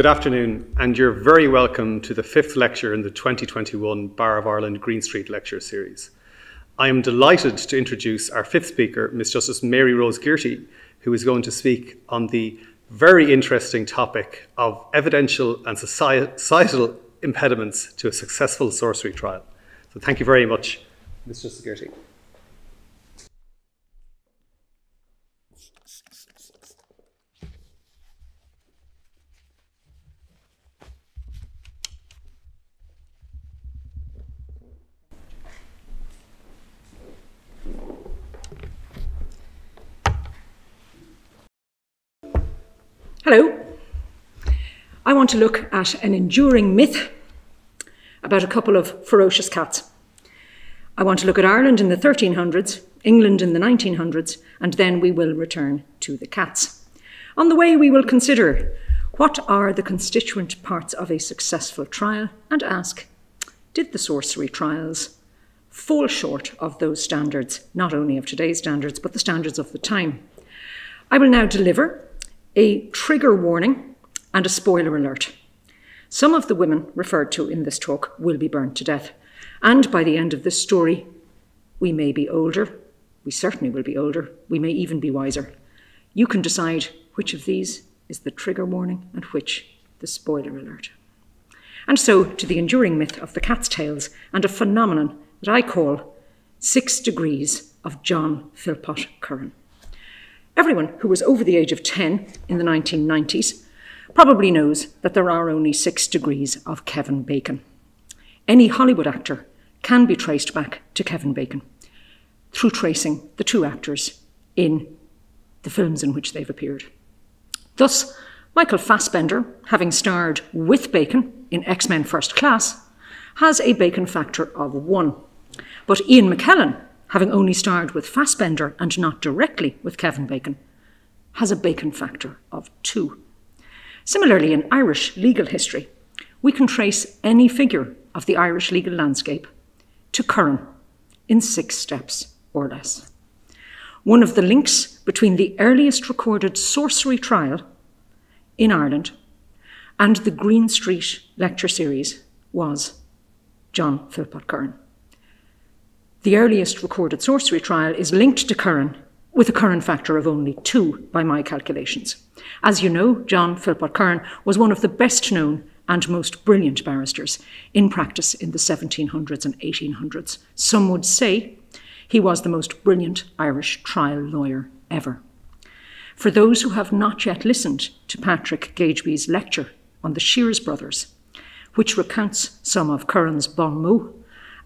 Good afternoon, and you're very welcome to the fifth lecture in the 2021 Bar of Ireland Green Street Lecture Series. I am delighted to introduce our fifth speaker, Ms. Justice Mary Rose Gearty, who is going to speak on the very interesting topic of evidential and societal impediments to a successful sorcery trial. So, thank you very much, Ms. Justice Gearty. Hello. I want to look at an enduring myth about a couple of ferocious cats. I want to look at Ireland in the 1300s, England in the 1900s, and then we will return to the cats. On the way, we will consider what are the constituent parts of a successful trial and ask did the sorcery trials fall short of those standards, not only of today's standards, but the standards of the time? I will now deliver a trigger warning, and a spoiler alert. Some of the women referred to in this talk will be burned to death. And by the end of this story, we may be older. We certainly will be older. We may even be wiser. You can decide which of these is the trigger warning and which the spoiler alert. And so to the enduring myth of the cat's tails and a phenomenon that I call six degrees of John Philpot Curran. Everyone who was over the age of 10 in the 1990s probably knows that there are only six degrees of Kevin Bacon. Any Hollywood actor can be traced back to Kevin Bacon through tracing the two actors in the films in which they've appeared. Thus, Michael Fassbender, having starred with Bacon in X Men First Class, has a Bacon factor of one. But Ian McKellen, having only starred with Fassbender and not directly with Kevin Bacon, has a Bacon factor of two. Similarly, in Irish legal history, we can trace any figure of the Irish legal landscape to Curran in six steps or less. One of the links between the earliest recorded sorcery trial in Ireland and the Green Street lecture series was John Philpot Curran. The earliest recorded sorcery trial is linked to Curran with a Curran factor of only two by my calculations. As you know, John Philpot Curran was one of the best known and most brilliant barristers in practice in the 1700s and 1800s. Some would say he was the most brilliant Irish trial lawyer ever. For those who have not yet listened to Patrick Gageby's lecture on the Sheares brothers, which recounts some of Curran's bon mot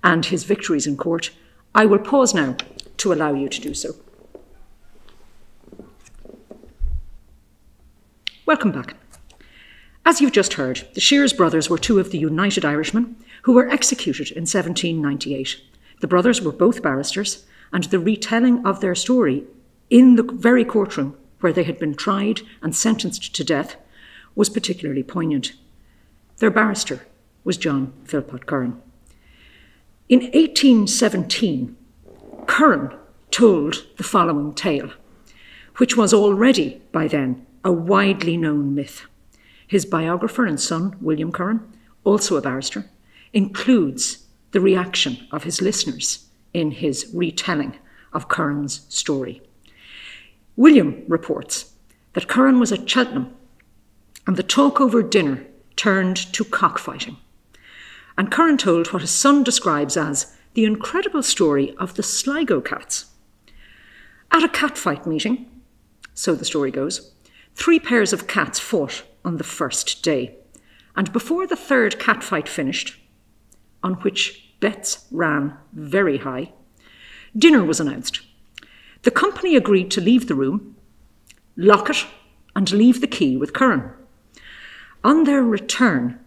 and his victories in court, I will pause now to allow you to do so. Welcome back. As you've just heard, the Sheares brothers were two of the United Irishmen who were executed in 1798. The brothers were both barristers, and the retelling of their story in the very courtroom where they had been tried and sentenced to death was particularly poignant. Their barrister was John Philpot Curran. In 1817, Curran told the following tale, which was already by then a widely known myth. His biographer and son, William Curran, also a barrister, includes the reaction of his listeners in his retelling of Curran's story. William reports that Curran was at Cheltenham and the talk over dinner turned to cockfighting. And Curran told what his son describes as the incredible story of the Sligo cats. At a catfight meeting, so the story goes, three pairs of cats fought on the first day. And before the third catfight finished, on which bets ran very high, dinner was announced. The company agreed to leave the room, lock it, and leave the key with Curran. On their return,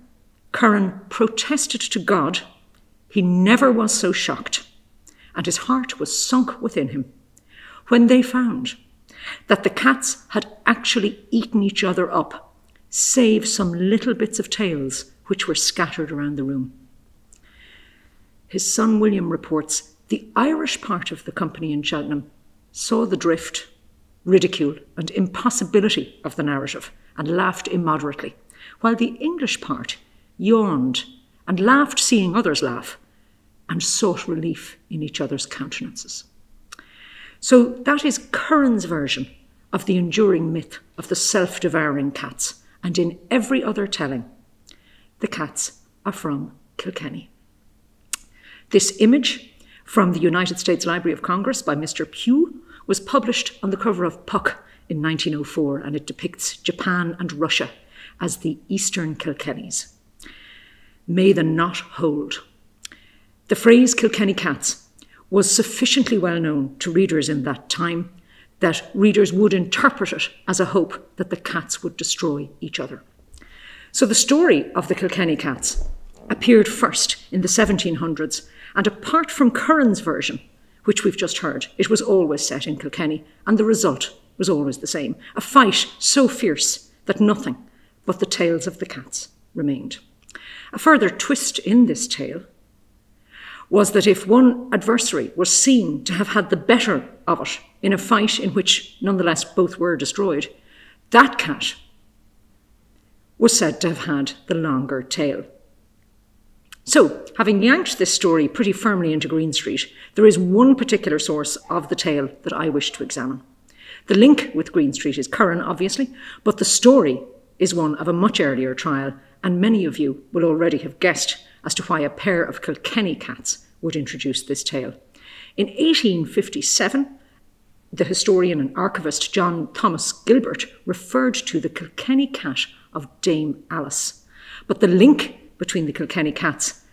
Curran protested to God he never was so shocked, and his heart was sunk within him when they found that the cats had actually eaten each other up, save some little bits of tails which were scattered around the room. His son William reports the Irish part of the company in Cheltenham saw the drift, ridicule, and impossibility of the narrative and laughed immoderately while the English part yawned and laughed seeing others laugh and sought relief in each other's countenances. So that is Curran's version of the enduring myth of the self devouring cats, and in every other telling, the cats are from Kilkenny. This image from the United States Library of Congress by Mr. Pughe was published on the cover of Puck in 1904, and it depicts Japan and Russia as the Eastern Kilkennys. May the knot hold. The phrase Kilkenny cats was sufficiently well known to readers in that time that readers would interpret it as a hope that the cats would destroy each other. So the story of the Kilkenny cats appeared first in the 1700s, and apart from Curran's version, which we've just heard, it was always set in Kilkenny, and the result was always the same a fight so fierce that nothing but the tails of the cats remained. A further twist in this tale was that if one adversary was seen to have had the better of it in a fight in which nonetheless both were destroyed, that cat was said to have had the longer tail. So, having yanked this story pretty firmly into Green Street, there is one particular source of the tale that I wish to examine. The link with Green Street is Curran, obviously, but the story is one of a much earlier trial, and many of you will already have guessed as to why a pair of Kilkenny cats would introduce this tale. In 1857, the historian and archivist John Thomas Gilbert referred to the Kilkenny cat of Dame Alice. But the link between the Kilkenny cats,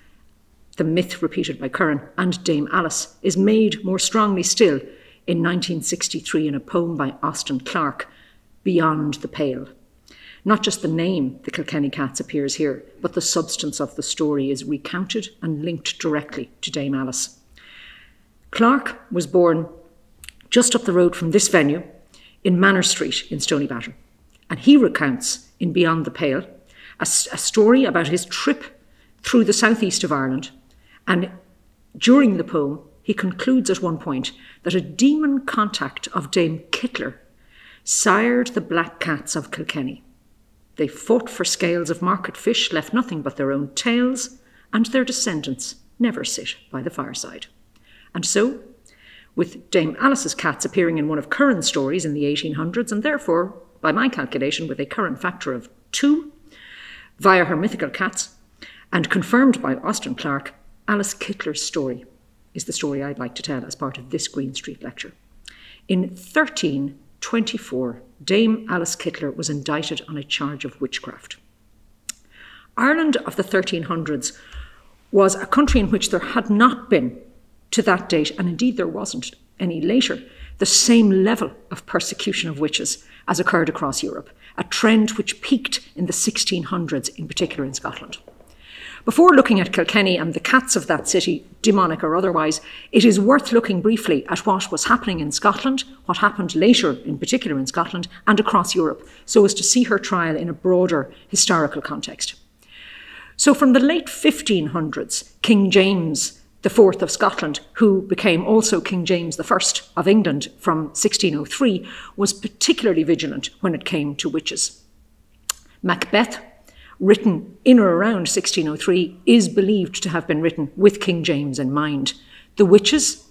the myth repeated by Curran, and Dame Alice is made more strongly still in 1963 in a poem by Austin Clarke, Beyond the Pale. Not just the name, the Kilkenny Cats, appears here, but the substance of the story is recounted and linked directly to Dame Alice. Clarke was born just up the road from this venue in Manor Street in Stoneybatter, and he recounts in Beyond the Pale a, a story about his trip through the southeast of Ireland. And during the poem, he concludes at one point that a demon contact of Dame Kyteler sired the black cats of Kilkenny. They fought for scales of market fish, left nothing but their own tails, and their descendants never sit by the fireside. And so, with Dame Alice's cats appearing in one of Curran's stories in the 1800s, and therefore, by my calculation, with a Curran factor of two, via her mythical cats, and confirmed by Austin Clarke, Alice Kyteler's story is the story I'd like to tell as part of this Green Street lecture. In 1324, Dame Alice Kyteler was indicted on a charge of witchcraft. Ireland of the 1300s was a country in which there had not been, to that date, and indeed there wasn't any later, the same level of persecution of witches as occurred across Europe, a trend which peaked in the 1600s, in particular in Scotland. Before looking at Kilkenny and the cats of that city, demonic or otherwise, it is worth looking briefly at what was happening in Scotland, what happened later, in particular in Scotland, and across Europe, so as to see her trial in a broader historical context. So, from the late 1500s, King James IV of Scotland, who became also King James I of England from 1603, was particularly vigilant when it came to witches. Macbeth written in or around 1603, is believed to have been written with King James in mind. The witches,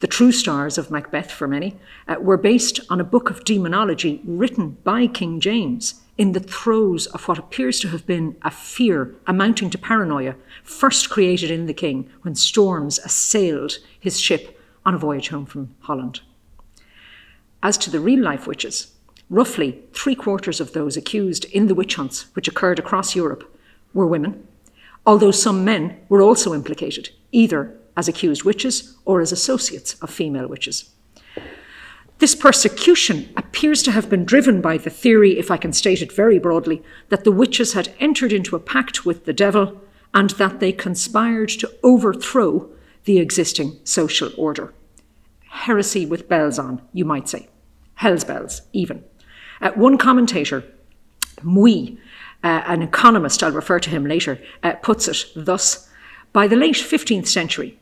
the true stars of Macbeth for many, uh, were based on a book of demonology written by King James in the throes of what appears to have been a fear amounting to paranoia, first created in the king when storms assailed his ship on a voyage home from Holland. As to the real life witches, Roughly three quarters of those accused in the witch hunts which occurred across Europe were women, although some men were also implicated, either as accused witches or as associates of female witches. This persecution appears to have been driven by the theory, if I can state it very broadly, that the witches had entered into a pact with the devil and that they conspired to overthrow the existing social order. Heresy with bells on, you might say. Hell's bells, even. Uh, one commentator, Mui, uh, an economist, I'll refer to him later, uh, puts it thus By the late 15th century,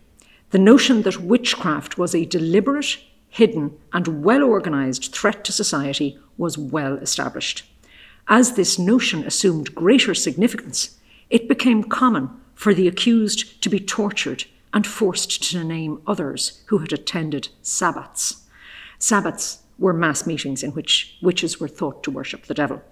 the notion that witchcraft was a deliberate, hidden, and well organised threat to society was well established. as this notion assumed greater significance, it became common for the accused to be tortured and forced to name others who had attended sabbats. Sabbats were mass meetings in which witches were thought to worship the devil.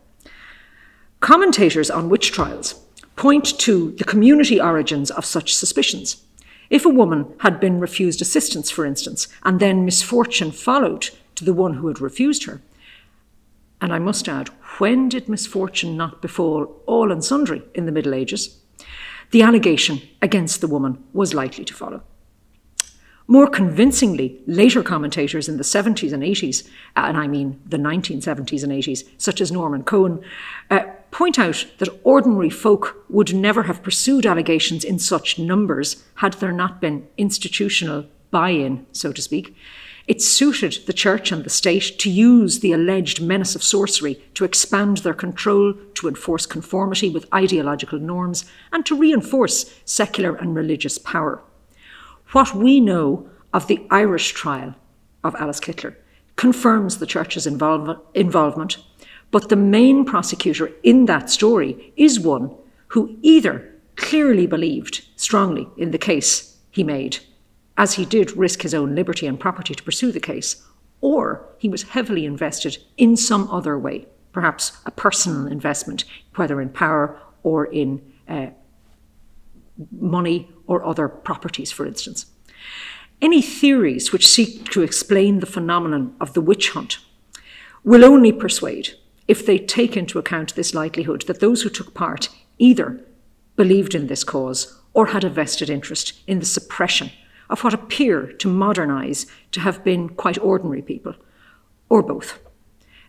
Commentators on witch trials point to the community origins of such suspicions. If a woman had been refused assistance, for instance, and then misfortune followed to the one who had refused her, and I must add, when did misfortune not befall all and sundry in the Middle Ages? The allegation against the woman was likely to follow. More convincingly, later commentators in the 70s and 80s, and I mean the 1970s and 80s, such as Norman Cohn, uh, point out that ordinary folk would never have pursued allegations in such numbers had there not been institutional buy in, so to speak. It suited the church and the state to use the alleged menace of sorcery to expand their control, to enforce conformity with ideological norms, and to reinforce secular and religious power. What we know of the Irish trial of Alice Kyteler confirms the church's involve- involvement, but the main prosecutor in that story is one who either clearly believed strongly in the case he made, as he did risk his own liberty and property to pursue the case, or he was heavily invested in some other way, perhaps a personal investment, whether in power or in uh, money or other properties, for instance. Any theories which seek to explain the phenomenon of the witch hunt will only persuade if they take into account this likelihood that those who took part either believed in this cause or had a vested interest in the suppression of what appear to modernise to have been quite ordinary people, or both.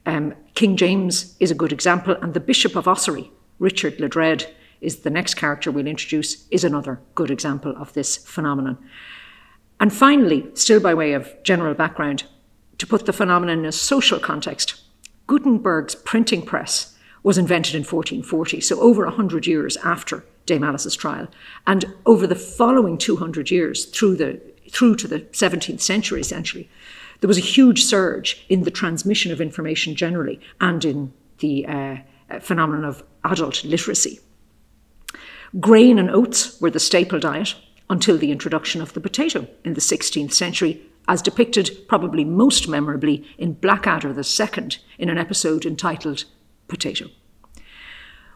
Um, King James is a good example, and the Bishop of Ossory, Richard Ledred, is the next character we'll introduce, is another good example of this phenomenon. And finally, still by way of general background, to put the phenomenon in a social context, Gutenberg's printing press was invented in 1440, so over 100 years after Dame Alice's trial. And over the following 200 years, through, the, through to the 17th century essentially, there was a huge surge in the transmission of information generally and in the uh, phenomenon of adult literacy. Grain and oats were the staple diet until the introduction of the potato in the 16th century, as depicted probably most memorably in Blackadder II in an episode entitled Potato.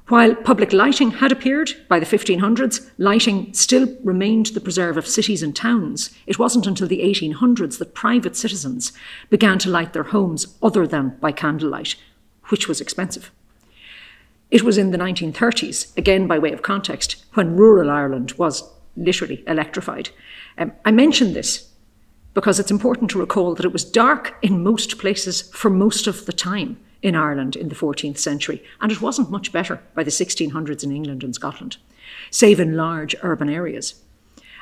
While public lighting had appeared by the 1500s, lighting still remained the preserve of cities and towns. It wasn't until the 1800s that private citizens began to light their homes other than by candlelight, which was expensive. It was in the 1930s, again by way of context, when rural Ireland was literally electrified. Um, I mention this because it's important to recall that it was dark in most places for most of the time in Ireland in the 14th century, and it wasn't much better by the 1600s in England and Scotland, save in large urban areas.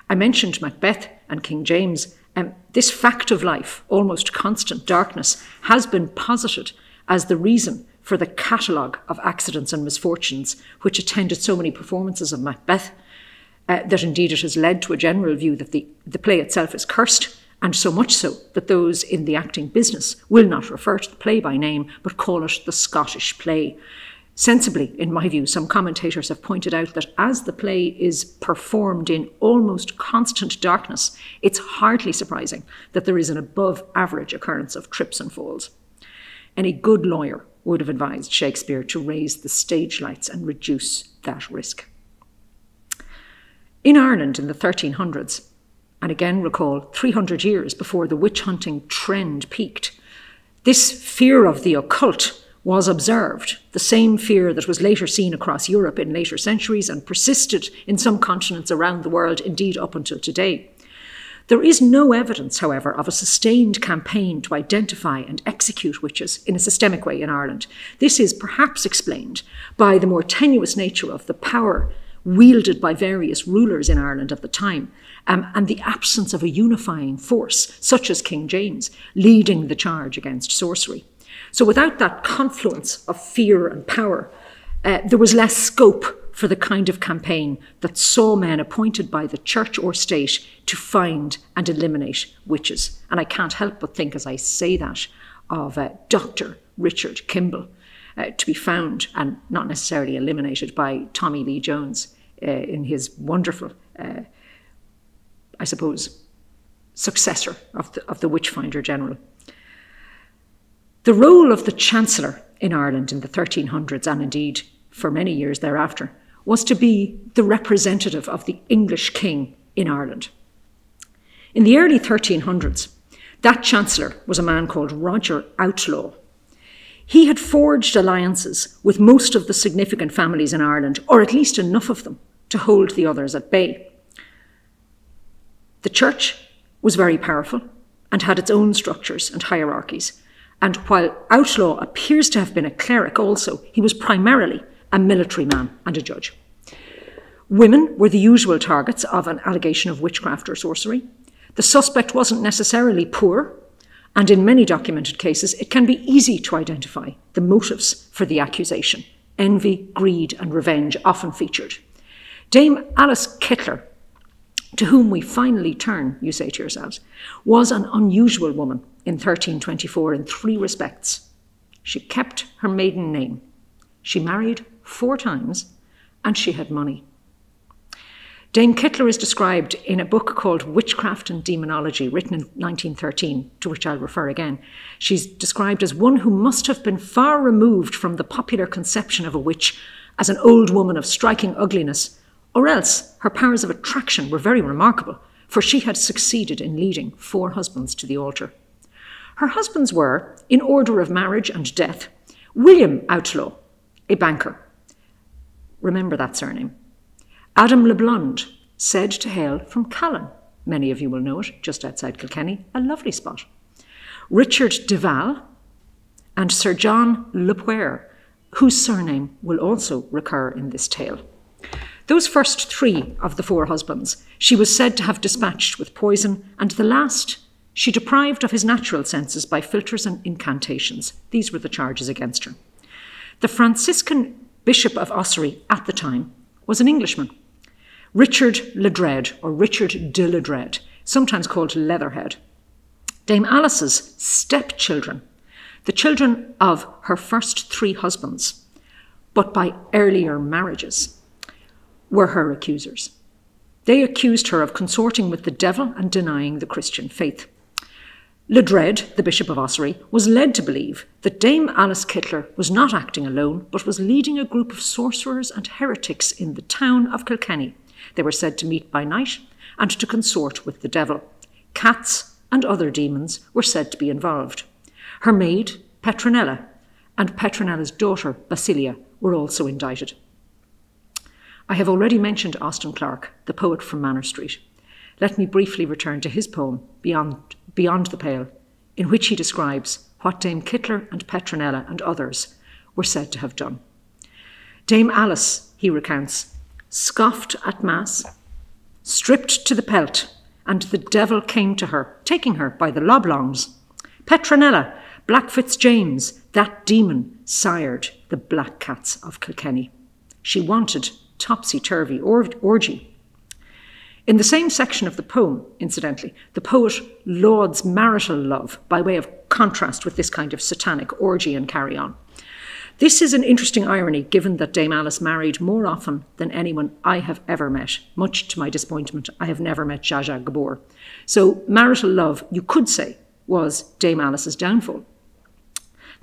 I mentioned Macbeth and King James. Um, this fact of life, almost constant darkness, has been posited as the reason for the catalogue of accidents and misfortunes which attended so many performances of Macbeth, uh, that indeed it has led to a general view that the, the play itself is cursed and so much so that those in the acting business will not refer to the play by name, but call it the Scottish play. Sensibly, in my view, some commentators have pointed out that as the play is performed in almost constant darkness, it's hardly surprising that there is an above average occurrence of trips and falls. Any good lawyer would have advised Shakespeare to raise the stage lights and reduce that risk. In Ireland in the 1300s, and again recall 300 years before the witch hunting trend peaked. This fear of the occult was observed, the same fear that was later seen across Europe in later centuries and persisted in some continents around the world, indeed up until today. There is no evidence, however, of a sustained campaign to identify and execute witches in a systemic way in Ireland. This is perhaps explained by the more tenuous nature of the power wielded by various rulers in Ireland at the time, um, and the absence of a unifying force, such as King James, leading the charge against sorcery. So, without that confluence of fear and power, uh, there was less scope for the kind of campaign that saw men appointed by the church or state to find and eliminate witches. And I can't help but think, as I say that, of uh, Dr. Richard Kimball, uh, to be found and not necessarily eliminated by Tommy Lee Jones uh, in his wonderful, uh, I suppose, successor of the, of the Witchfinder General. The role of the Chancellor in Ireland in the 1300s and indeed for many years thereafter was to be the representative of the English king in Ireland. In the early 1300s, that chancellor was a man called Roger Outlaw. He had forged alliances with most of the significant families in Ireland, or at least enough of them to hold the others at bay. The church was very powerful and had its own structures and hierarchies. And while Outlaw appears to have been a cleric also, he was primarily a military man and a judge. Women were the usual targets of an allegation of witchcraft or sorcery. The suspect wasn't necessarily poor, and in many documented cases, it can be easy to identify the motives for the accusation. Envy, greed, and revenge often featured. Dame Alice Kyteler, to whom we finally turn, you say to yourselves, was an unusual woman in 1324 in three respects. She kept her maiden name, she married four times, and she had money. Dame Kyteler is described in a book called Witchcraft and Demonology, written in 1913, to which I'll refer again. She's described as one who must have been far removed from the popular conception of a witch as an old woman of striking ugliness, or else her powers of attraction were very remarkable, for she had succeeded in leading four husbands to the altar. Her husbands were, in order of marriage and death, William Outlaw, a banker. Remember that surname. Adam LeBlond, said to hail from Callan. Many of you will know it, just outside Kilkenny, a lovely spot. Richard Duval and Sir John Le Poer, whose surname will also recur in this tale. Those first three of the four husbands she was said to have dispatched with poison, and the last she deprived of his natural senses by philtres and incantations. These were the charges against her. The Franciscan Bishop of Ossory at the time was an Englishman Richard Ledred, or Richard de Ledred, sometimes called Leatherhead. Dame Alice's stepchildren, the children of her first three husbands, but by earlier marriages, were her accusers. They accused her of consorting with the devil and denying the Christian faith. Ledred, the Bishop of Ossory, was led to believe that Dame Alice Kyteler was not acting alone, but was leading a group of sorcerers and heretics in the town of Kilkenny they were said to meet by night and to consort with the devil. Cats and other demons were said to be involved. Her maid, Petronella, and Petronella's daughter, Basilia, were also indicted. I have already mentioned Austin Clarke, the poet from Manor Street. Let me briefly return to his poem, Beyond, Beyond the Pale, in which he describes what Dame Kyteler and Petronella and others were said to have done. Dame Alice, he recounts, scoffed at Mass, stripped to the pelt, and the devil came to her, taking her by the loblongs. Petronella, Black Fitzjames, that demon, sired the black cats of Kilkenny. She wanted topsy turvy or- orgy. In the same section of the poem, incidentally, the poet lauds marital love by way of contrast with this kind of satanic orgy and carry on. This is an interesting irony given that Dame Alice married more often than anyone I have ever met. Much to my disappointment, I have never met Zsa Zsa Gabor. So, marital love, you could say, was Dame Alice's downfall.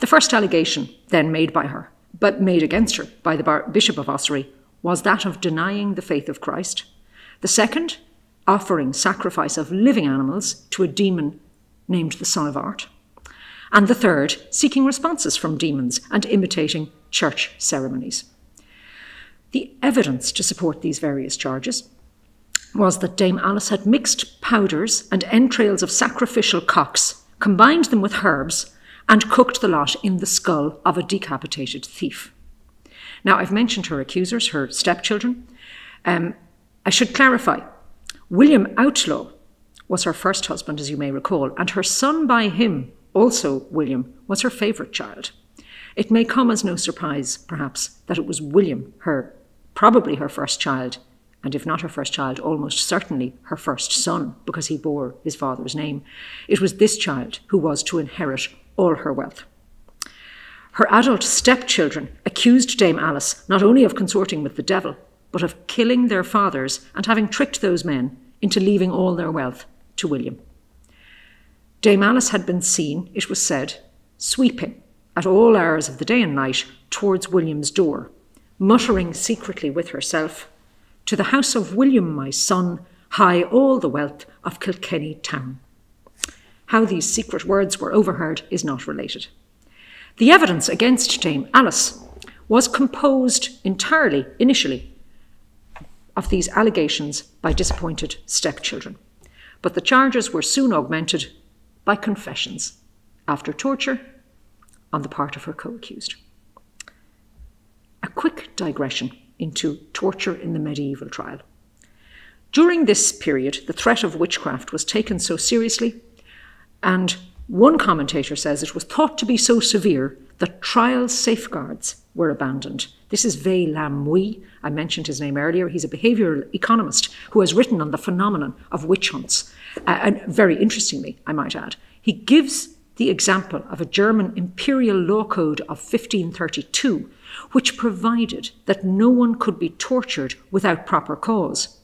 The first allegation then made by her, but made against her by the Bishop of Ossory, was that of denying the faith of Christ. The second, offering sacrifice of living animals to a demon named the Son of Art and the third, seeking responses from demons and imitating church ceremonies. The evidence to support these various charges was that Dame Alice had mixed powders and entrails of sacrificial cocks, combined them with herbs, and cooked the lot in the skull of a decapitated thief. Now, I've mentioned her accusers, her stepchildren. Um, I should clarify William Outlaw was her first husband, as you may recall, and her son by him also William, was her favourite child. It may come as no surprise, perhaps, that it was William, her probably her first child, and if not her first child, almost certainly her first son, because he bore his father's name. It was this child who was to inherit all her wealth. Her adult stepchildren accused Dame Alice not only of consorting with the devil, but of killing their fathers and having tricked those men into leaving all their wealth to William. Dame Alice had been seen, it was said, sweeping at all hours of the day and night towards William's door, muttering secretly with herself, To the house of William, my son, hie all the wealth of Kilkenny town. How these secret words were overheard is not related. The evidence against Dame Alice was composed entirely, initially, of these allegations by disappointed stepchildren. But the charges were soon augmented by confessions after torture on the part of her co accused. A quick digression into torture in the medieval trial. During this period, the threat of witchcraft was taken so seriously, and one commentator says it was thought to be so severe that trial safeguards were abandoned. This is Vai-Lam Mui. I mentioned his name earlier. He's a behavioural economist who has written on the phenomenon of witch hunts. Uh, and very interestingly, I might add, he gives the example of a German imperial law code of 1532, which provided that no one could be tortured without proper cause.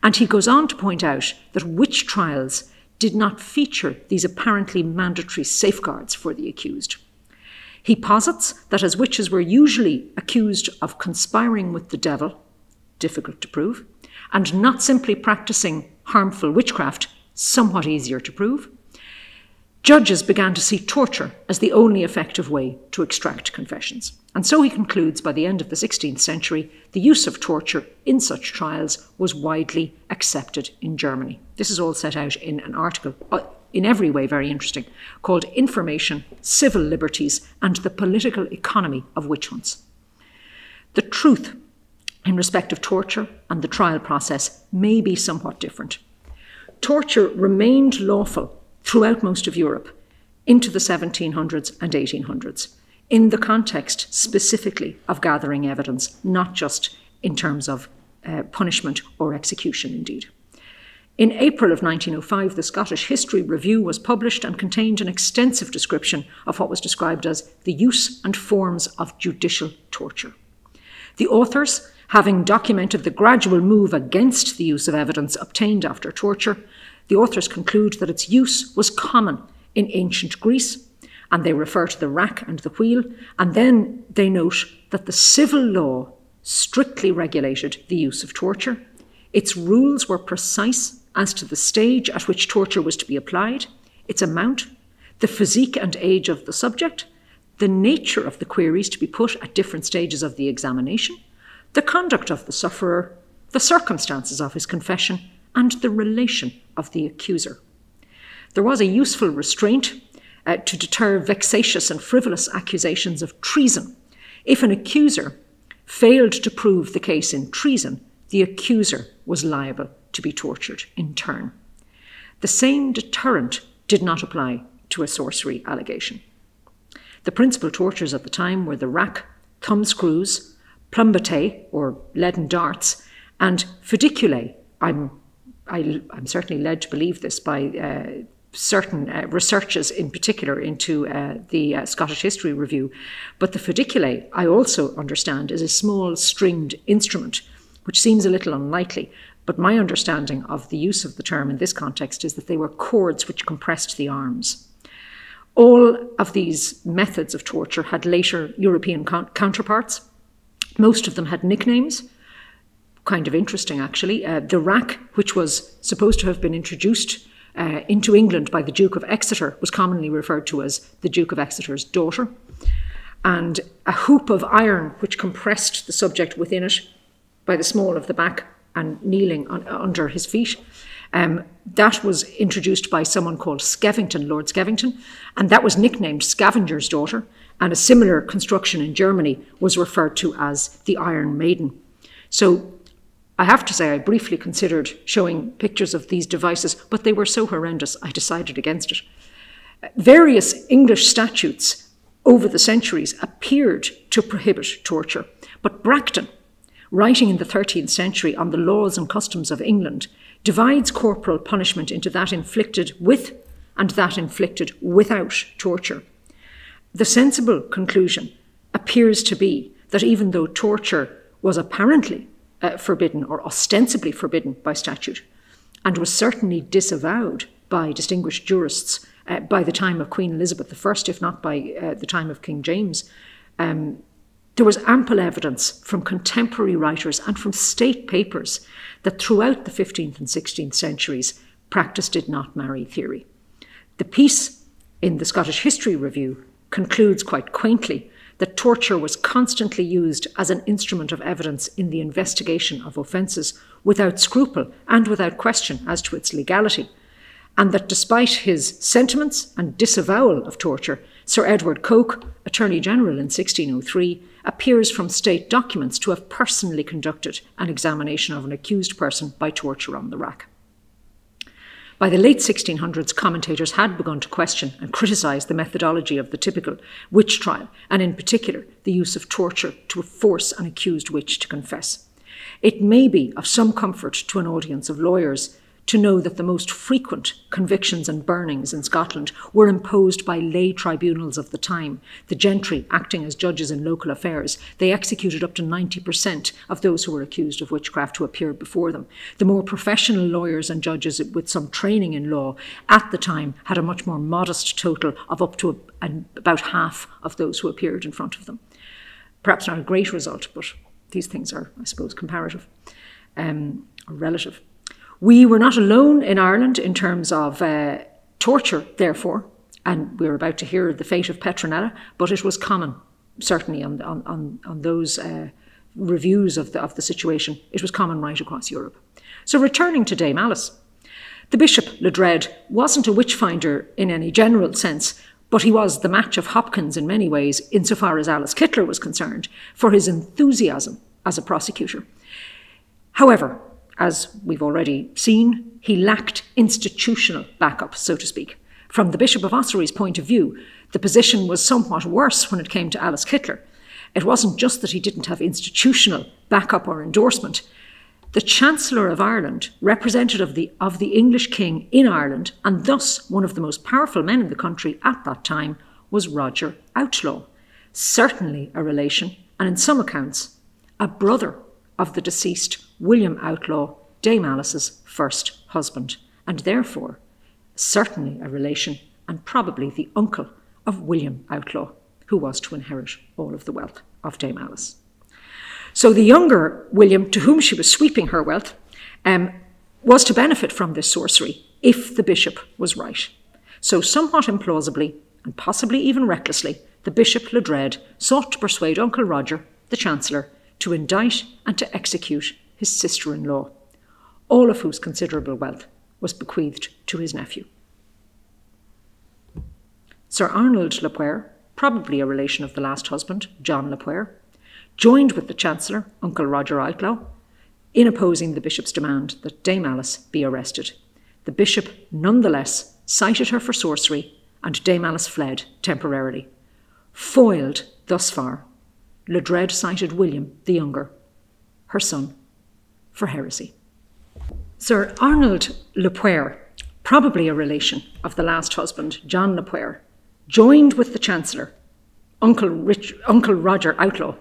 And he goes on to point out that witch trials did not feature these apparently mandatory safeguards for the accused. He posits that as witches were usually accused of conspiring with the devil, difficult to prove, and not simply practicing harmful witchcraft, somewhat easier to prove, Judges began to see torture as the only effective way to extract confessions. And so he concludes by the end of the 16th century, the use of torture in such trials was widely accepted in Germany. This is all set out in an article, uh, in every way very interesting, called Information, Civil Liberties, and the Political Economy of Witch Hunts. The truth in respect of torture and the trial process may be somewhat different. Torture remained lawful throughout most of Europe into the 1700s and 1800s, in the context specifically of gathering evidence, not just in terms of uh, punishment or execution, indeed. In April of 1905, the Scottish History Review was published and contained an extensive description of what was described as the use and forms of judicial torture. The authors, having documented the gradual move against the use of evidence obtained after torture, the authors conclude that its use was common in ancient Greece, and they refer to the rack and the wheel, and then they note that the civil law strictly regulated the use of torture. Its rules were precise as to the stage at which torture was to be applied, its amount, the physique and age of the subject, the nature of the queries to be put at different stages of the examination, the conduct of the sufferer, the circumstances of his confession, and the relation of the accuser. There was a useful restraint uh, to deter vexatious and frivolous accusations of treason. If an accuser failed to prove the case in treason, the accuser was liable to be tortured in turn. The same deterrent did not apply to a sorcery allegation. The principal tortures at the time were the rack, thumbscrews, plumbate, or leaden darts, and fidiculae. I'm I, am certainly led to believe this by uh, certain uh, researches, in particular into uh, the uh, Scottish History Review. But the fidiculae, I also understand, is a small stringed instrument, which seems a little unlikely. But my understanding of the use of the term in this context is that they were cords which compressed the arms. All of these methods of torture had later European counterparts. Most of them had nicknames kind of interesting, actually. Uh, the rack, which was supposed to have been introduced uh, into England by the Duke of Exeter, was commonly referred to as the Duke of Exeter's daughter. And a hoop of iron, which compressed the subject within it by the small of the back and kneeling on, under his feet. Um, that was introduced by someone called Skevington, Lord Skevington, and that was nicknamed Scavenger's daughter. And a similar construction in Germany was referred to as the Iron Maiden. So I have to say, I briefly considered showing pictures of these devices, but they were so horrendous, I decided against it. Various English statutes over the centuries appeared to prohibit torture, but Bracton, writing in the 13th century on the laws and customs of England, divides corporal punishment into that inflicted with and that inflicted without torture. the sensible conclusion appears to be that even though torture was apparently uh, forbidden or ostensibly forbidden by statute, and was certainly disavowed by distinguished jurists uh, by the time of Queen Elizabeth I, if not by uh, the time of King James, um, there was ample evidence from contemporary writers and from state papers that throughout the 15th and 16th centuries, practice did not marry theory. The piece in the Scottish History Review concludes quite quaintly that torture was constantly used as an instrument of evidence in the investigation of offences without scruple and without question as to its legality, and that despite his sentiments and disavowal of torture, Sir Edward Coke, Attorney General in 1603, appears from state documents to have personally conducted an examination of an accused person by torture on the rack. By the late 1600s, commentators had begun to question and criticise the methodology of the typical witch trial, and in particular, the use of torture to force an accused witch to confess. It may be of some comfort to an audience of lawyers to know that the most frequent convictions and burnings in Scotland were imposed by lay tribunals of the time, the gentry acting as judges in local affairs. They executed up to 90% of those who were accused of witchcraft who appeared before them. The more professional lawyers and judges with some training in law at the time had a much more modest total of up to a, a, about half of those who appeared in front of them. Perhaps not a great result, but these things are, I suppose, comparative um, relative. We were not alone in Ireland in terms of uh, torture, therefore, and we are about to hear the fate of Petronella, but it was common, certainly on, on, on those uh, reviews of the, of the situation. It was common right across Europe. So, returning to Dame Alice, the Bishop Ledred wasn't a witchfinder in any general sense, but he was the match of Hopkins in many ways, insofar as Alice Kyteler was concerned, for his enthusiasm as a prosecutor. However, as we've already seen, he lacked institutional backup, so to speak. From the Bishop of Ossory's point of view, the position was somewhat worse when it came to Alice Kyteler. It wasn't just that he didn't have institutional backup or endorsement. The Chancellor of Ireland, representative of the, of the English King in Ireland, and thus one of the most powerful men in the country at that time, was Roger Outlaw, certainly a relation, and in some accounts, a brother of the deceased William Outlaw, Dame Alice's first husband, and therefore certainly a relation and probably the uncle of William Outlaw, who was to inherit all of the wealth of Dame Alice. So the younger William, to whom she was sweeping her wealth, um, was to benefit from this sorcery if the bishop was right. So, somewhat implausibly, and possibly even recklessly, the Bishop Ledred sought to persuade Uncle Roger, the Chancellor, to indict and to execute his sister in law, all of whose considerable wealth was bequeathed to his nephew. Sir Arnold Le Poer, probably a relation of the last husband, John Le Poer, joined with the Chancellor, Uncle Roger Outlaw, in opposing the bishop's demand that Dame Alice be arrested. The bishop nonetheless cited her for sorcery, and Dame Alice fled temporarily. Foiled thus far, Ledred cited William the Younger, her son, for heresy. Sir Arnold Le Poer, probably a relation of the last husband, John Le Poer, joined with the Chancellor, Uncle, Rich, Uncle Roger Outlaw,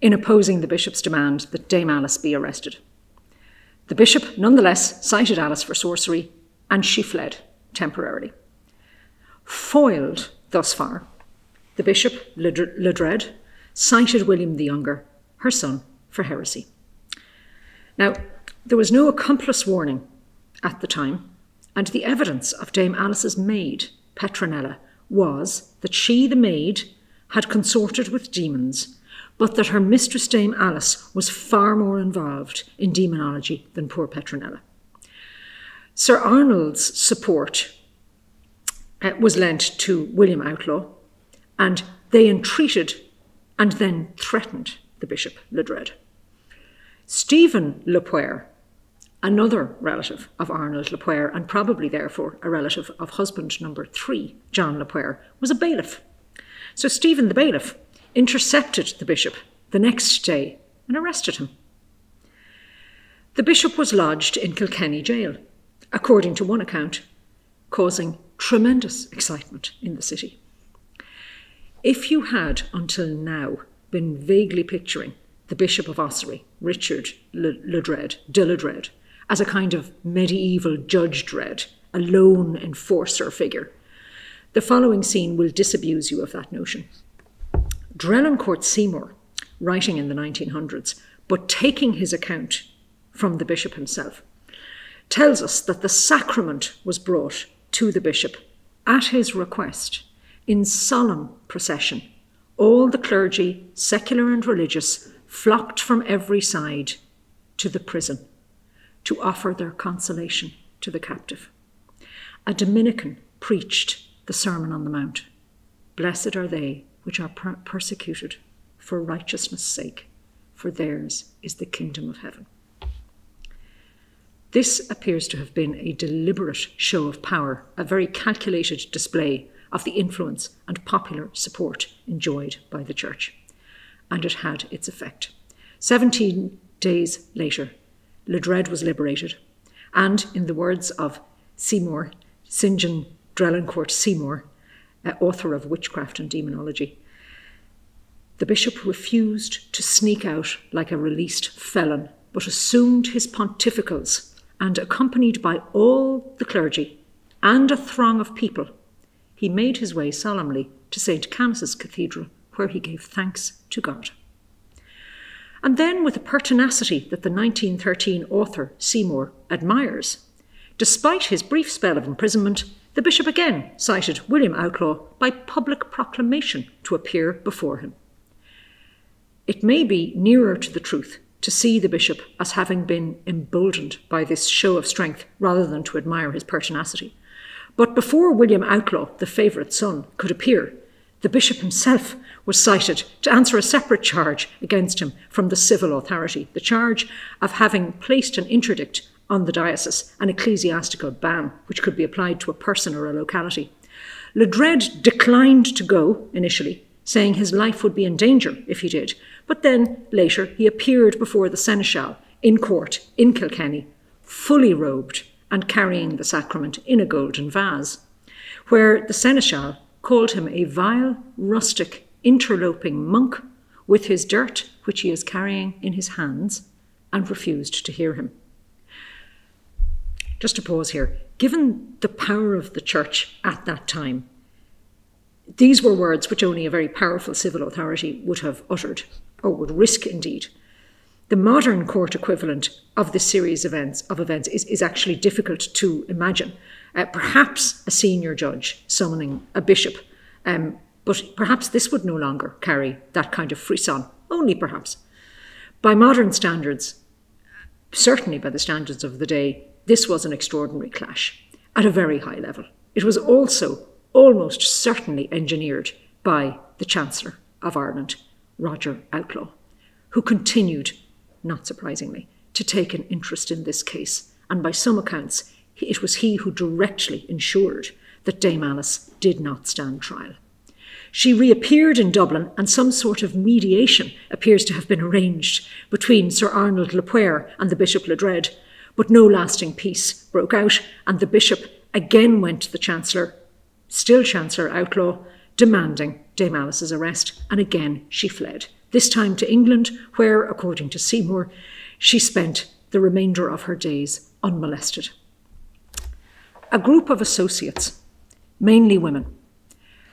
in opposing the bishop's demand that Dame Alice be arrested. The bishop nonetheless cited Alice for sorcery, and she fled temporarily. Foiled thus far, the bishop, Ledred, cited William the Younger, her son, for heresy. Now, there was no accomplice warning at the time, and the evidence of Dame Alice's maid, Petronella, was that she, the maid, had consorted with demons, but that her mistress, Dame Alice, was far more involved in demonology than poor Petronella. Sir Arnold's support uh, was lent to William Outlaw, and they entreated and then threatened the Bishop Ledred. Stephen Le Poer, another relative of Arnold Le Poer, and probably therefore a relative of husband number three, John Le Poer, was a bailiff. So Stephen the bailiff intercepted the bishop the next day and arrested him. The bishop was lodged in Kilkenny jail, according to one account, causing tremendous excitement in the city. If you had until now been vaguely picturing the Bishop of Ossory, Richard Le, Le de Le as a kind of medieval Judge Dredd, a lone enforcer figure, the following scene will disabuse you of that notion. Drelincourt Seymour, writing in the 1900s, but taking his account from the bishop himself, tells us that the sacrament was brought to the bishop at his request in solemn procession. All the clergy, secular and religious, flocked from every side to the prison to offer their consolation to the captive. A Dominican preached the Sermon on the Mount Blessed are they which are per- persecuted for righteousness' sake, for theirs is the kingdom of heaven. This appears to have been a deliberate show of power, a very calculated display of the influence and popular support enjoyed by the Church. And it had its effect. Seventeen days later, Ledred was liberated, and in the words of Seymour, St. John Drelincourt Seymour, uh, author of Witchcraft and Demonology, the bishop refused to sneak out like a released felon, but assumed his pontificals and, accompanied by all the clergy and a throng of people, he made his way solemnly to St. Canice's Cathedral, where he gave thanks to God. And then, with a pertinacity that the 1913 author Seymour admires, despite his brief spell of imprisonment, the bishop again cited William Outlaw by public proclamation to appear before him. It may be nearer to the truth to see the bishop as having been emboldened by this show of strength rather than to admire his pertinacity. But before William Outlaw, the favourite son, could appear, the bishop himself was cited to answer a separate charge against him from the civil authority the charge of having placed an interdict on the diocese, an ecclesiastical ban which could be applied to a person or a locality. Ledred declined to go initially, saying his life would be in danger if he did, but then later he appeared before the seneschal in court in Kilkenny, fully robed and carrying the sacrament in a golden vase, where the seneschal called him a vile, rustic, interloping monk with his dirt, which he is carrying in his hands, and refused to hear him. Just to pause here, given the power of the church at that time, these were words which only a very powerful civil authority would have uttered, or would risk indeed. The modern court equivalent of this series of events, of events is, is actually difficult to imagine. Uh, perhaps a senior judge summoning a bishop, um, but perhaps this would no longer carry that kind of frisson, only perhaps. By modern standards, certainly by the standards of the day, this was an extraordinary clash at a very high level. It was also almost certainly engineered by the Chancellor of Ireland, Roger Outlaw, who continued, not surprisingly, to take an interest in this case, and by some accounts, it was he who directly ensured that Dame Alice did not stand trial. She reappeared in Dublin, and some sort of mediation appears to have been arranged between Sir Arnold Le and the Bishop Ledred, but no lasting peace broke out, and the Bishop again went to the Chancellor still Chancellor Outlaw, demanding Dame Alice's arrest, and again she fled, this time to England, where, according to Seymour, she spent the remainder of her days unmolested. A group of associates, mainly women,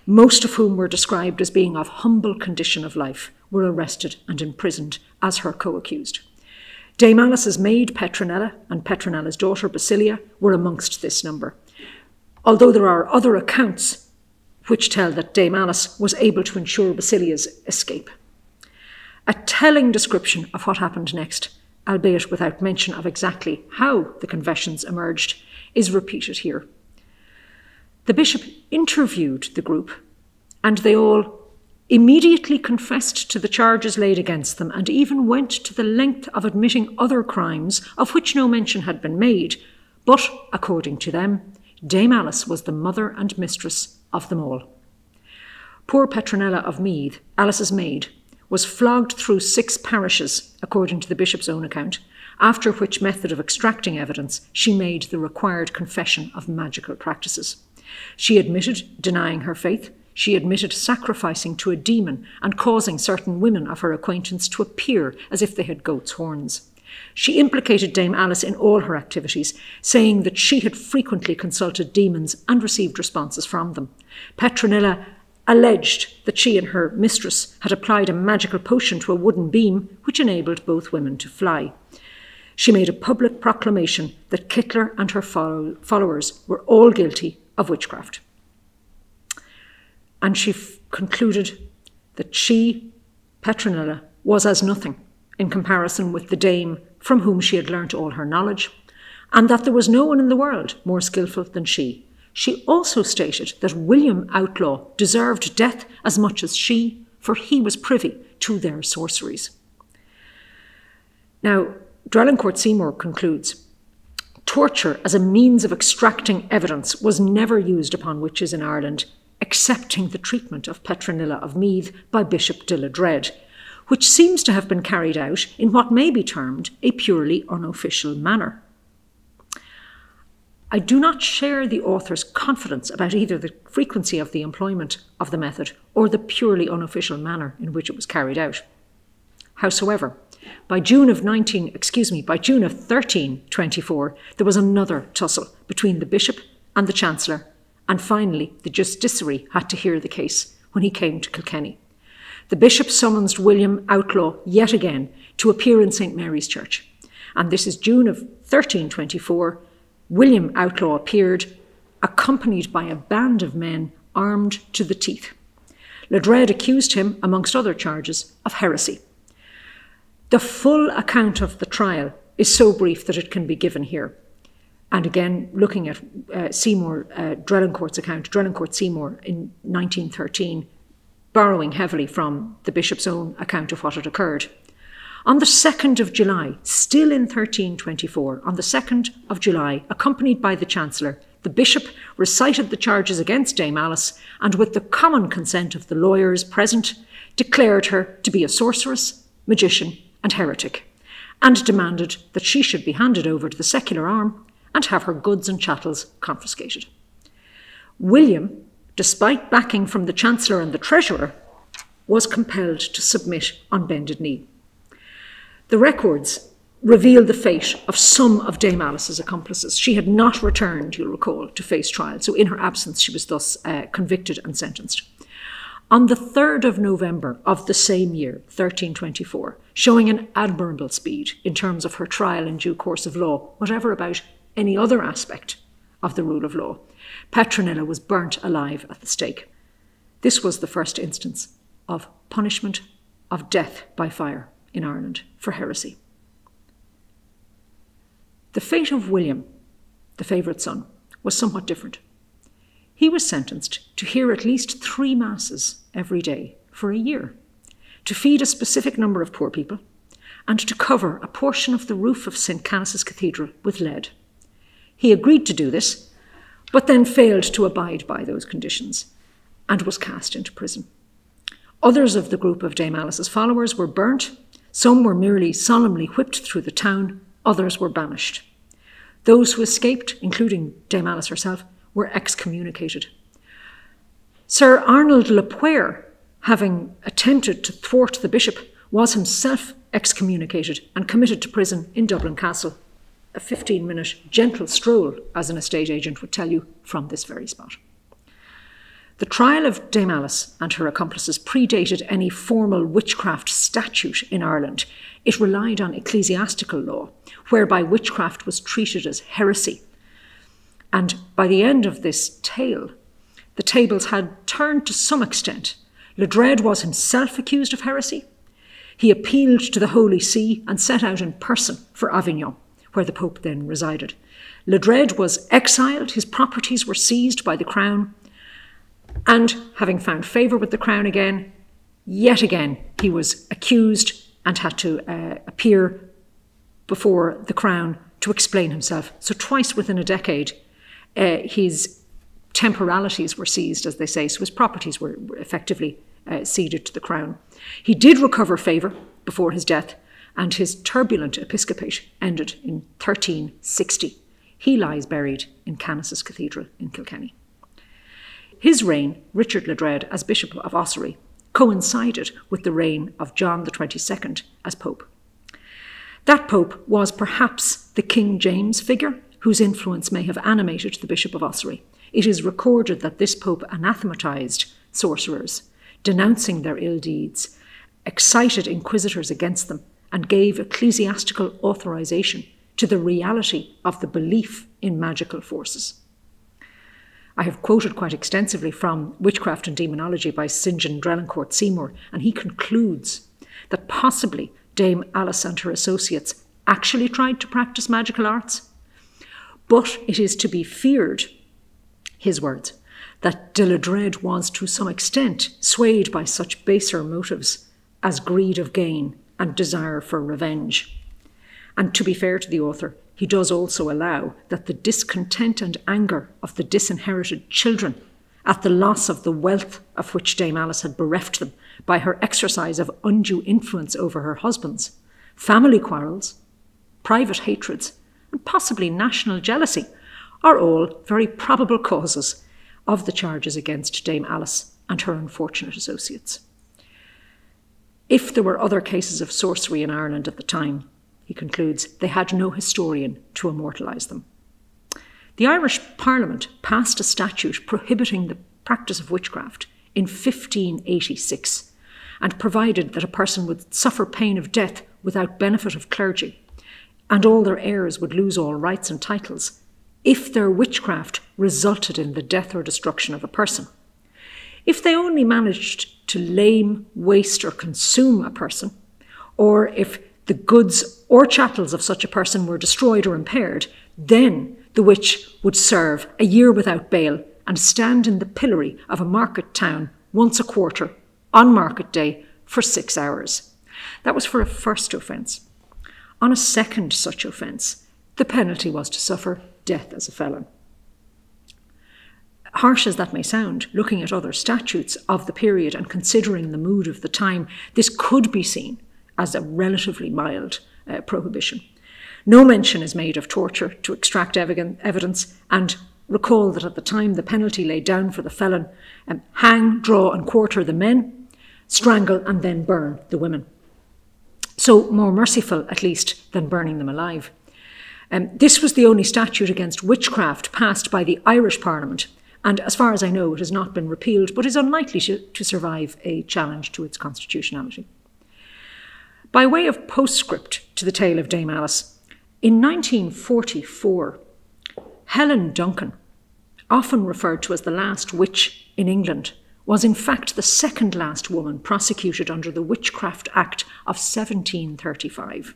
most of whom were described as being of humble condition of life, were arrested and imprisoned as her co accused. Dame Alice's maid Petronella and Petronella's daughter Basilia were amongst this number, although there are other accounts which tell that Dame Alice was able to ensure Basilia's escape. A telling description of what happened next, albeit without mention of exactly how the confessions emerged, is repeated here. The bishop interviewed the group, and they all immediately confessed to the charges laid against them and even went to the length of admitting other crimes of which no mention had been made. But, according to them, Dame Alice was the mother and mistress of them all. Poor Petronella of Meath, Alice's maid, was flogged through six parishes, according to the bishop's own account, after which method of extracting evidence she made the required confession of magical practices. She admitted denying her faith, she admitted sacrificing to a demon and causing certain women of her acquaintance to appear as if they had goat's horns. She implicated Dame Alice in all her activities, saying that she had frequently consulted demons and received responses from them. Petronilla alleged that she and her mistress had applied a magical potion to a wooden beam which enabled both women to fly. She made a public proclamation that Kyteler and her follow- followers were all guilty of witchcraft. And she f- concluded that she, Petronilla, was as nothing in comparison with the dame from whom she had learnt all her knowledge, and that there was no one in the world more skilful than she. She also stated that William Outlaw deserved death as much as she, for he was privy to their sorceries. Now, Drelincourt Seymour concludes torture as a means of extracting evidence was never used upon witches in Ireland, excepting the treatment of Petronilla of Meath by Bishop de Ledred, which seems to have been carried out in what may be termed a purely unofficial manner. I do not share the author's confidence about either the frequency of the employment of the method or the purely unofficial manner in which it was carried out. Howsoever, by June of 19, excuse me, by June of 1324, there was another tussle between the bishop and the chancellor, and finally the justiciary had to hear the case when he came to Kilkenny. The bishop summoned William Outlaw yet again to appear in St Mary's Church, and this is June of 1324. William Outlaw appeared, accompanied by a band of men armed to the teeth. Ledred accused him, amongst other charges, of heresy. The full account of the trial is so brief that it can be given here. And again, looking at uh, Seymour, uh, Drelincourt's account, Drelincourt Seymour in 1913, borrowing heavily from the bishop's own account of what had occurred. On the 2nd of July, still in 1324, on the 2nd of July, accompanied by the Chancellor, the Bishop recited the charges against Dame Alice and, with the common consent of the lawyers present, declared her to be a sorceress, magician, and heretic, and demanded that she should be handed over to the secular arm and have her goods and chattels confiscated. William, despite backing from the Chancellor and the Treasurer, was compelled to submit on bended knee. The records reveal the fate of some of Dame Alice's accomplices. She had not returned, you'll recall, to face trial, so in her absence she was thus uh, convicted and sentenced. On the 3rd of November of the same year, 1324, showing an admirable speed in terms of her trial in due course of law, whatever about any other aspect of the rule of law, Petronilla was burnt alive at the stake. This was the first instance of punishment of death by fire in Ireland for heresy. The fate of William, the favourite son, was somewhat different. He was sentenced to hear at least three masses every day for a year, to feed a specific number of poor people, and to cover a portion of the roof of St. Canice's Cathedral with lead. He agreed to do this, but then failed to abide by those conditions and was cast into prison. Others of the group of Dame Alice's followers were burnt, some were merely solemnly whipped through the town, others were banished. Those who escaped, including Dame Alice herself, were excommunicated. Sir Arnold Le having attempted to thwart the bishop, was himself excommunicated and committed to prison in Dublin Castle. A 15 minute gentle stroll, as an estate agent would tell you, from this very spot. The trial of Dame Alice and her accomplices predated any formal witchcraft statute in Ireland. It relied on ecclesiastical law, whereby witchcraft was treated as heresy. And by the end of this tale, the tables had turned to some extent. Ledred was himself accused of heresy. He appealed to the Holy See and set out in person for Avignon, where the Pope then resided. Ledred was exiled, his properties were seized by the Crown, and having found favour with the Crown again, yet again he was accused and had to uh, appear before the Crown to explain himself. So, twice within a decade, uh, his temporalities were seized, as they say, so his properties were, were effectively uh, ceded to the Crown. He did recover favour before his death, and his turbulent episcopate ended in 1360. He lies buried in Canice's Cathedral in Kilkenny. his reign, Richard Ledred, as Bishop of Ossory, coincided with the reign of John the 22nd as Pope. That Pope was perhaps the King James figure whose influence may have animated the Bishop of Ossory. It is recorded that this Pope anathematized sorcerers, denouncing their ill deeds, excited inquisitors against them, and gave ecclesiastical authorization to the reality of the belief in magical forces. I have quoted quite extensively from Witchcraft and Demonology by St. John Drelincourt Seymour, and he concludes that possibly Dame Alice and her associates actually tried to practice magical arts. But it is to be feared, his words, that de Ledred was to some extent swayed by such baser motives as greed of gain and desire for revenge. And to be fair to the author, he does also allow that the discontent and anger of the disinherited children at the loss of the wealth of which Dame Alice had bereft them by her exercise of undue influence over her husbands, family quarrels, private hatreds, and possibly national jealousy are all very probable causes of the charges against Dame Alice and her unfortunate associates. If there were other cases of sorcery in Ireland at the time, he concludes, they had no historian to immortalise them. The Irish Parliament passed a statute prohibiting the practice of witchcraft in 1586 and provided that a person would suffer pain of death without benefit of clergy, and all their heirs would lose all rights and titles if their witchcraft resulted in the death or destruction of a person. If they only managed to lame, waste, or consume a person, or if the goods or chattels of such a person were destroyed or impaired, then the witch would serve a year without bail and stand in the pillory of a market town once a quarter on market day for six hours. That was for a first offence. On a second such offence, the penalty was to suffer death as a felon. Harsh as that may sound, looking at other statutes of the period and considering the mood of the time, this could be seen as a relatively mild uh, prohibition. No mention is made of torture to extract evidence, and recall that at the time the penalty laid down for the felon um, hang, draw, and quarter the men, strangle, and then burn the women. So, more merciful, at least, than burning them alive. Um, this was the only statute against witchcraft passed by the Irish Parliament, and as far as I know, it has not been repealed, but is unlikely to, to survive a challenge to its constitutionality. By way of postscript to the tale of Dame Alice, in 1944, Helen Duncan, often referred to as the last witch in England, was in fact the second last woman prosecuted under the Witchcraft Act of 1735.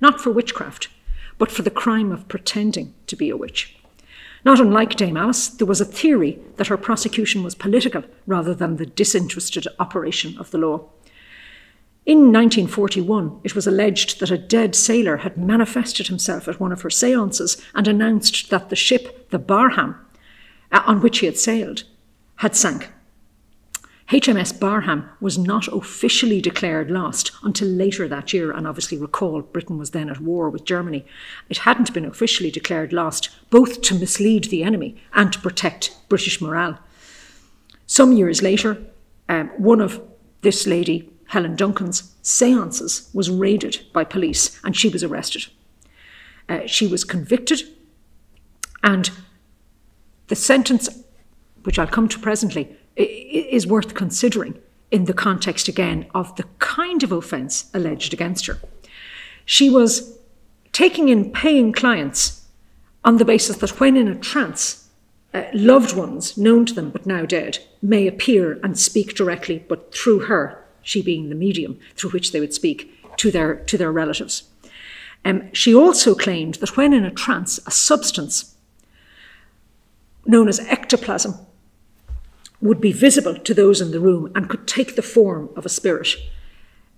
Not for witchcraft, but for the crime of pretending to be a witch. Not unlike Dame Alice, there was a theory that her prosecution was political rather than the disinterested operation of the law. In 1941, it was alleged that a dead sailor had manifested himself at one of her seances and announced that the ship, the Barham, uh, on which he had sailed, had sank. HMS Barham was not officially declared lost until later that year, and obviously recall Britain was then at war with Germany. It hadn't been officially declared lost, both to mislead the enemy and to protect British morale. Some years later, um, one of this lady Helen Duncan's seances was raided by police and she was arrested. Uh, she was convicted, and the sentence, which I'll come to presently, is worth considering in the context again of the kind of offence alleged against her. She was taking in paying clients on the basis that when in a trance, uh, loved ones known to them but now dead may appear and speak directly, but through her she being the medium through which they would speak to their, to their relatives. Um, she also claimed that when in a trance, a substance known as ectoplasm would be visible to those in the room and could take the form of a spirit.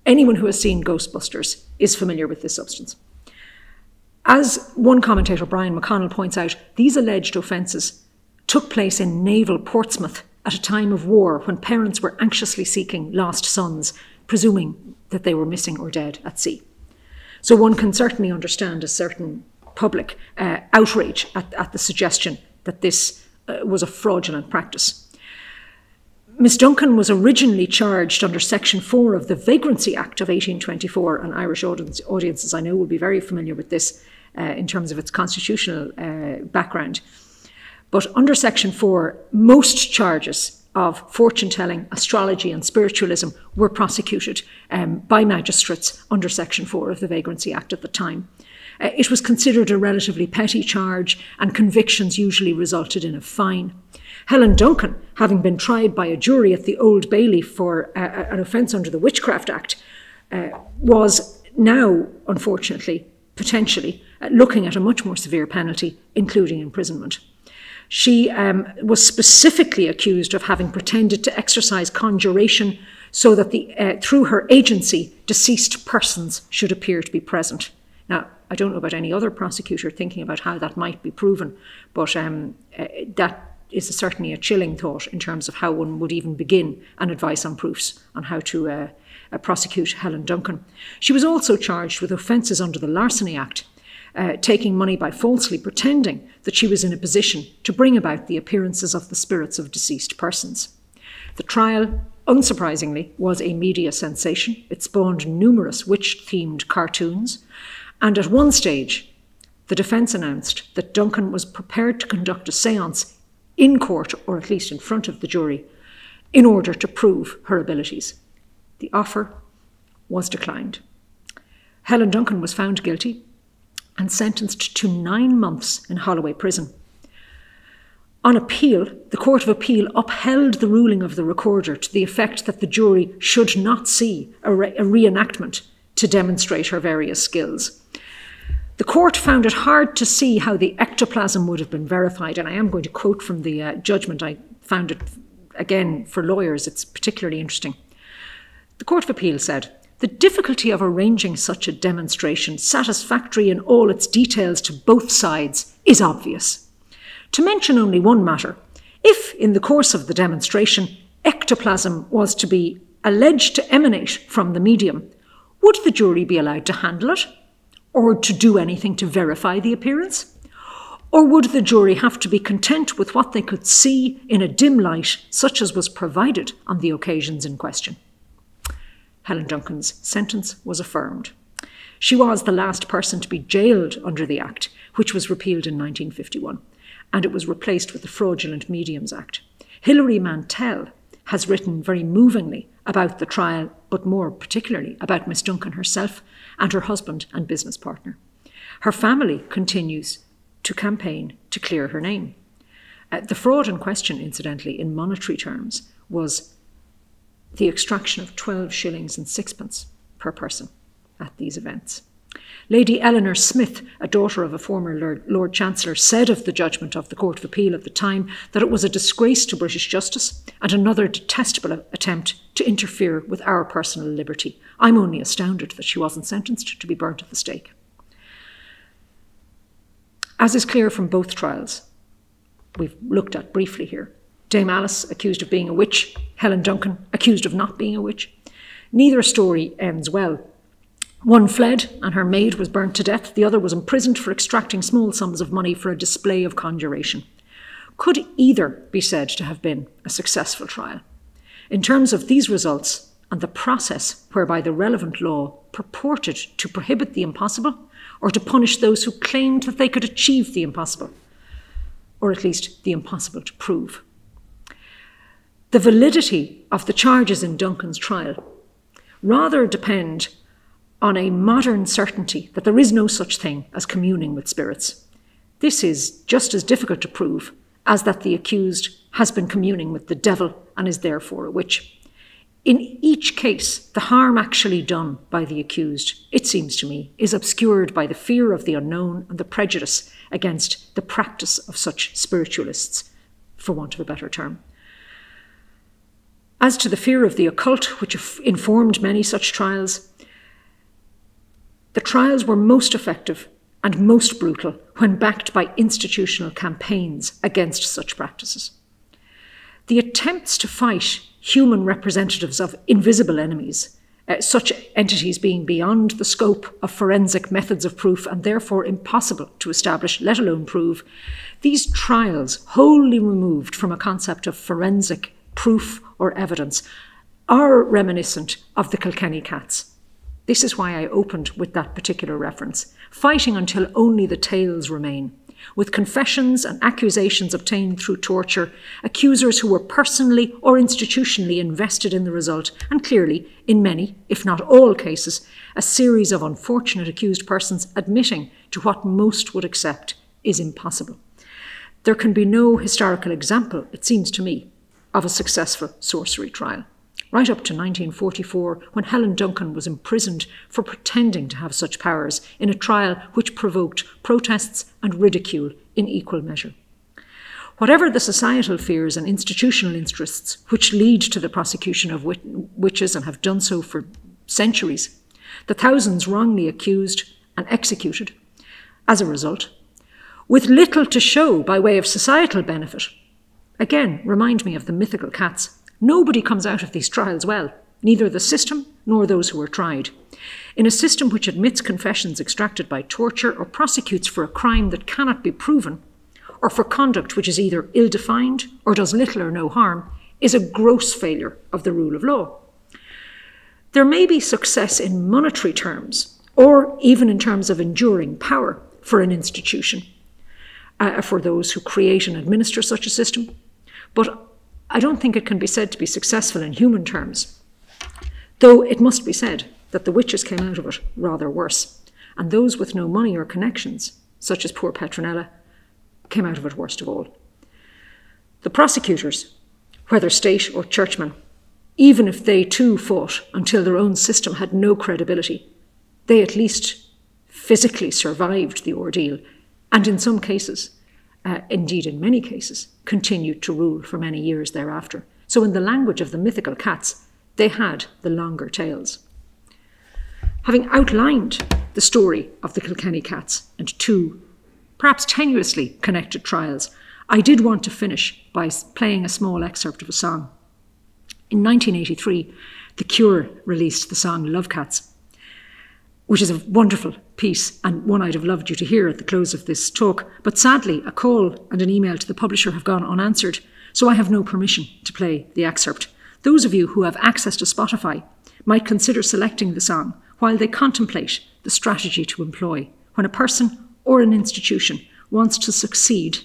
Anyone who has seen Ghostbusters is familiar with this substance. As one commentator, Brian McConnell, points out, these alleged offences took place in naval Portsmouth at a time of war when parents were anxiously seeking lost sons, presuming that they were missing or dead at sea. So one can certainly understand a certain public uh, outrage at, at, the suggestion that this uh, was a fraudulent practice. Miss Duncan was originally charged under Section 4 of the Vagrancy Act of 1824, and Irish audience, audiences I know will be very familiar with this uh, in terms of its constitutional uh, background. But under Section 4, most charges of fortune telling, astrology, and spiritualism were prosecuted um, by magistrates under Section 4 of the Vagrancy Act at the time. Uh, it was considered a relatively petty charge, and convictions usually resulted in a fine. Helen Duncan, having been tried by a jury at the Old Bailey for uh, uh an offence under the Witchcraft Act, uh, was now, unfortunately, potentially uh, looking at a much more severe penalty, including imprisonment. She um, was specifically accused of having pretended to exercise conjuration so that the, uh, through her agency, deceased persons should appear to be present. Now, I don't know about any other prosecutor thinking about how that might be proven, but um, uh, that is certainly a chilling thought in terms of how one would even begin an advice on proofs on how to uh, uh, prosecute Helen Duncan. She was also charged with offences under the Larceny Act, uh, taking money by falsely pretending that she was in a position to bring about the appearances of the spirits of deceased persons. The trial, unsurprisingly, was a media sensation. It spawned numerous witch themed cartoons, and at one stage, the defence announced that Duncan was prepared to conduct a seance in court, or at least in front of the jury, in order to prove her abilities. The offer was declined. Helen Duncan was found guilty and sentenced to nine months in Holloway prison. On appeal, the Court of Appeal upheld the ruling of the recorder to the effect that the jury should not see a, re- a reenactment to demonstrate her various skills. The court found it hard to see how the ectoplasm would have been verified, and I am going to quote from the uh, judgment. I found it, again, for lawyers, it's particularly interesting. The Court of Appeal said, the difficulty of arranging such a demonstration satisfactory in all its details to both sides is obvious. To mention only one matter, if in the course of the demonstration ectoplasm was to be alleged to emanate from the medium, would the jury be allowed to handle it? Or to do anything to verify the appearance? Or would the jury have to be content with what they could see in a dim light, such as was provided on the occasions in question? Helen Duncan's sentence was affirmed. She was the last person to be jailed under the Act, which was repealed in 1951, and it was replaced with the Fraudulent Mediums Act. Hilary Mantel has written very movingly about the trial, but more particularly about Miss Duncan herself and her husband and business partner. Her family continues to campaign to clear her name. Uh, the fraud in question, incidentally, in monetary terms, was the extraction of 12 shillings and sixpence per person at these events. Lady Eleanor Smith, a daughter of a former Lord, Lord, Chancellor, said of the judgment of the Court of Appeal at the time that it was a disgrace to British justice and another detestable attempt to interfere with our personal liberty. I'm only astounded that she wasn't sentenced to be burnt at the stake. As is clear from both trials, we've looked at briefly here, Dame Alice accused of being a witch, Helen Duncan accused of not being a witch. Neither story ends well one fled, and her maid was burnt to death. The other was imprisoned for extracting small sums of money for a display of conjuration. Could either be said to have been a successful trial? In terms of these results and the process whereby the relevant law purported to prohibit the impossible or to punish those who claimed that they could achieve the impossible, or at least the impossible to prove. The validity of the charges in Duncan's trial rather depend on a modern certainty that there is no such thing as communing with spirits. This is just as difficult to prove as that the accused has been communing with the devil and is therefore a witch. In each case, the harm actually done by the accused, it seems to me, is obscured by the fear of the unknown and the prejudice against the practice of such spiritualists, for want of a better term. As to the fear of the occult, which informed many such trials, the trials were most effective and most brutal when backed by institutional campaigns against such practices. The attempts to fight human representatives of invisible enemies, uh, such entities being beyond the scope of forensic methods of proof and therefore impossible to establish, let alone prove, these trials, wholly removed from a concept of forensic proof or evidence, are reminiscent of the Kilkenny cats. This is why I opened with that particular reference, fighting until only the tails remain with confessions and accusations obtained through torture, accusers who were personally or institutionally invested in the result, and clearly, in many, if not all cases, a series of unfortunate accused persons admitting to what most would accept is impossible. There can be no historical example, it seems to me, of a successful sorcery trial right up to 1944 when Helen Duncan was imprisoned for pretending to have such powers in a trial which provoked protests and ridicule in equal measure. Whatever the societal fears and institutional interests which lead to the prosecution of witches and have done so for centuries, the thousands wrongly accused and executed as a result, with little to show by way of societal benefit, again remind me of the mythical cats Nobody comes out of these trials well, neither the system nor those who are tried. In a system which admits confessions extracted by torture or prosecutes for a crime that cannot be proven, or for conduct which is either ill defined or does little or no harm, is a gross failure of the rule of law. There may be success in monetary terms, or even in terms of enduring power for an institution, uh, for those who create and administer such a system, but I don't think it can be said to be successful in human terms, though it must be said that the witches came out of it rather worse, and those with no money or connections, such as poor Petronella, came out of it worst of all. The prosecutors, whether state or churchmen, even if they too fought until their own system had no credibility, they at least physically survived the ordeal, and in some cases uh, indeed in many cases, continued to rule for many years thereafter. So, in the language of the mythical cats, they had the longer tails. Having outlined the story of the Kilkenny cats and two, perhaps tenuously connected trials, I did want to finish by playing a small excerpt of a song. In 1983, The Cure released the song Love Cats which is a wonderful piece and one I'd have loved you to hear at the close of this talk. But sadly, a call and an email to the publisher have gone unanswered, so I have no permission to play the excerpt. Those of you who have access to Spotify might consider selecting the song while they contemplate the strategy to employ when a person or an institution wants to succeed,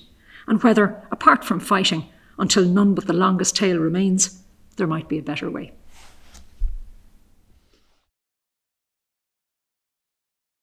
and whether, apart from fighting until none but the longest tail remains, there might be a better way.